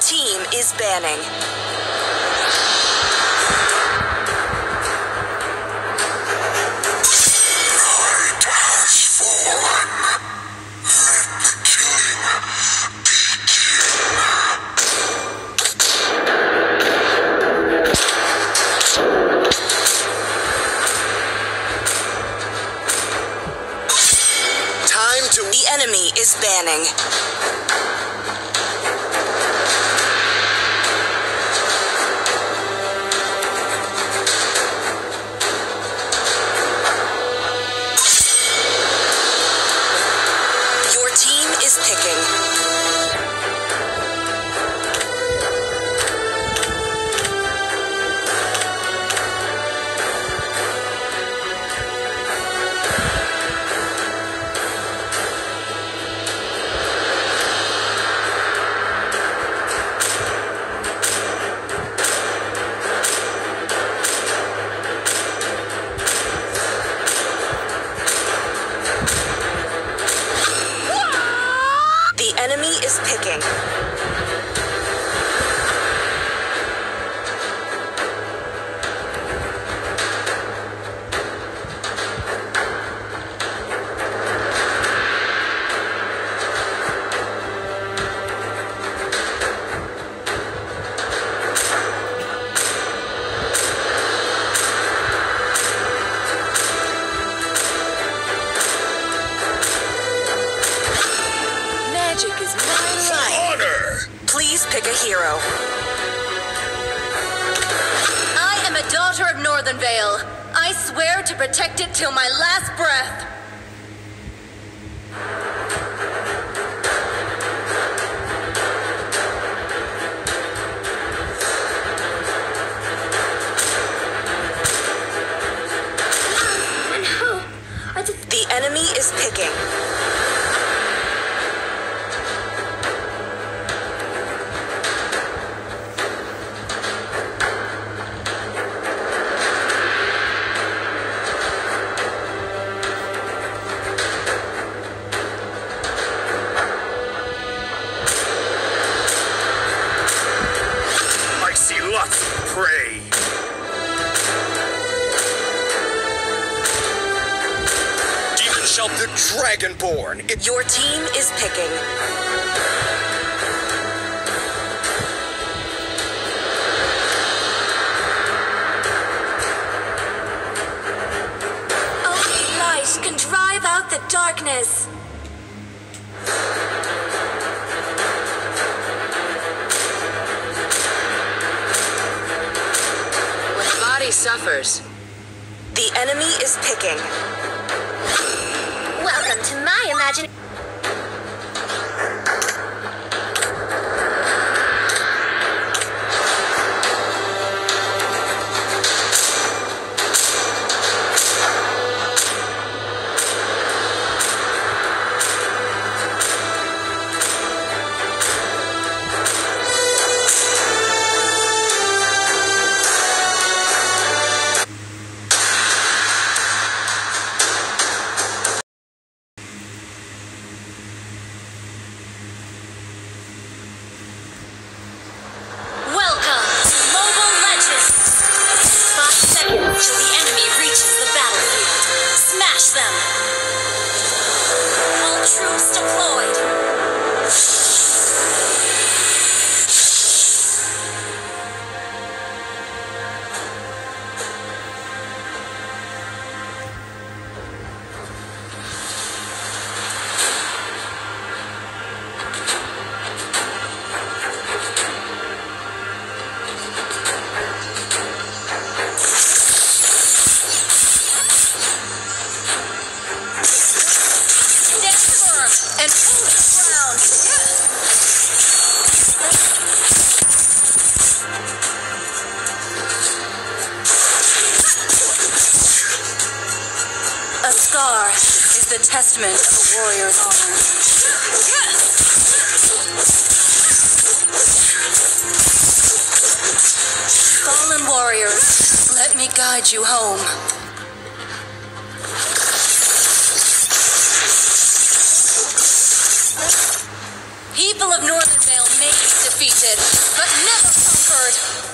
team is banning. Is order. Please pick a hero. I am a daughter of Northern Vale. I swear to protect it till my last breath. And who the The enemy is picking. Dragonborn. It Your team is picking. Oh, only light can drive out the darkness. When the body suffers, The enemy is picking. scar is the testament of a warrior's honor. Fallen warriors, let me guide you home. People of Northern Vale may be defeated, but never conquered.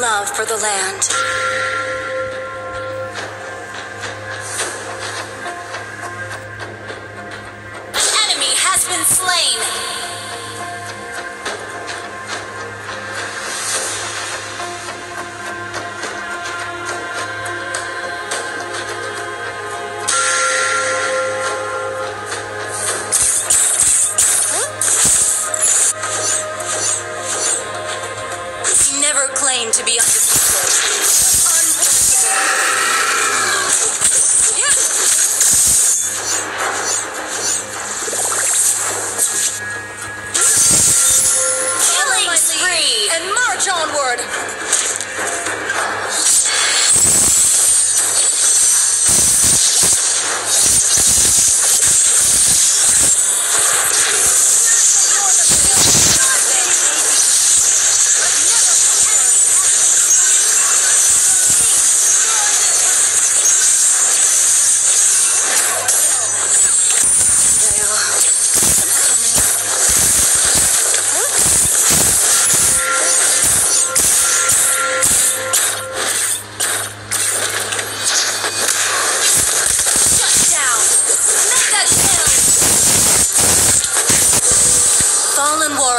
love for the land.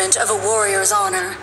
of a warrior's honor.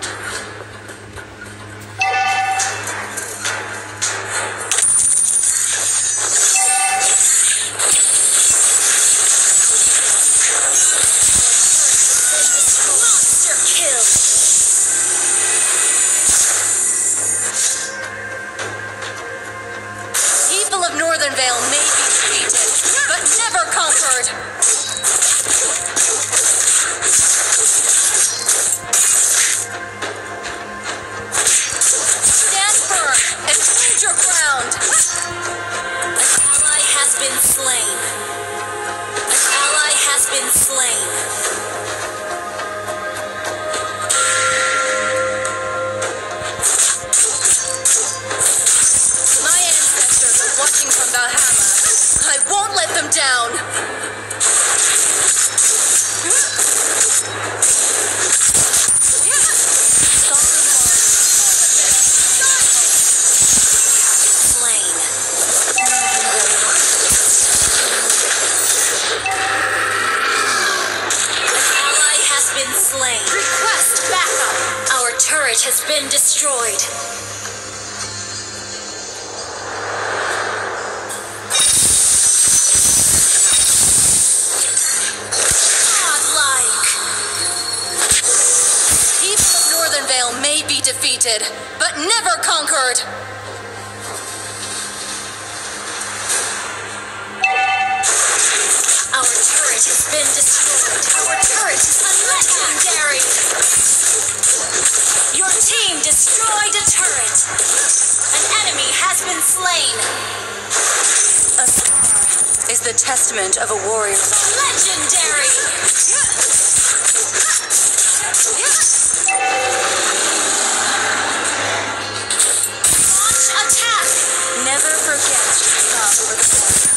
Has turret has been destroyed. Godlike. People of Northern Vale may be defeated, but never conquered. Our turret has been destroyed. Our turret is legendary. Your team destroyed a turret. An enemy has been slain. A scar is the testament of a warrior. Legendary. Launch attack. Never forget love for the land.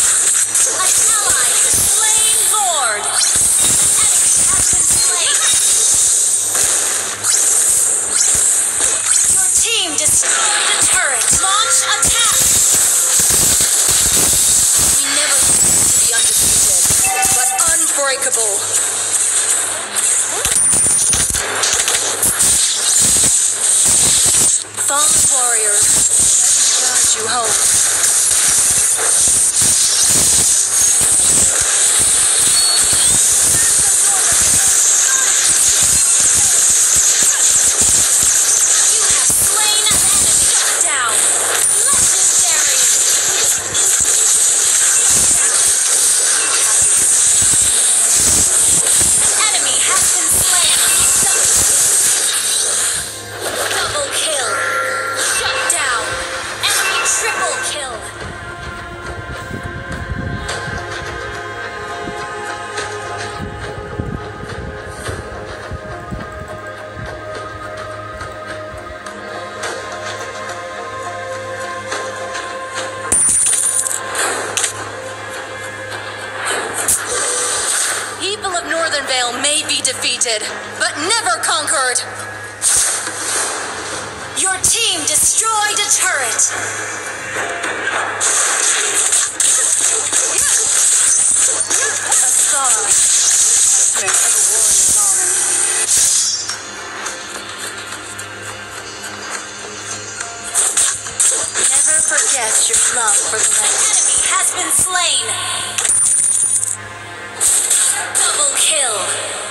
defeated, but never conquered. Your team destroyed a turret. Never forget your love for the land. Enemy has been slain. Double kill.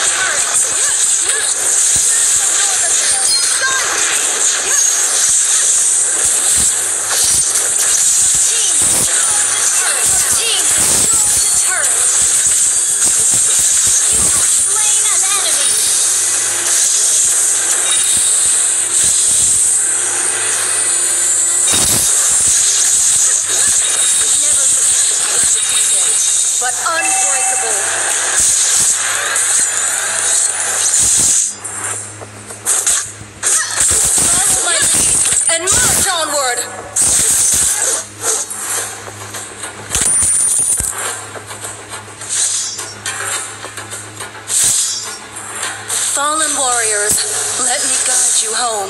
you home.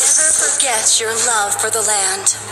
Never forget your love for the land.